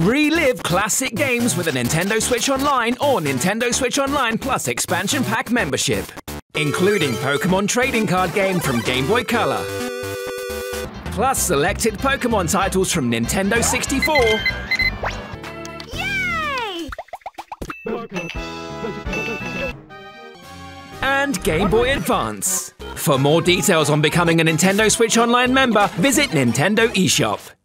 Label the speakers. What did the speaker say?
Speaker 1: Relive classic games with a Nintendo Switch Online or Nintendo Switch Online Plus expansion pack membership, including Pokemon Trading Card Game from Game Boy Color, plus selected Pokemon titles from Nintendo 64.
Speaker 2: Yay!
Speaker 1: and Game Boy Advance. For more details on becoming a Nintendo Switch Online member, visit Nintendo eShop.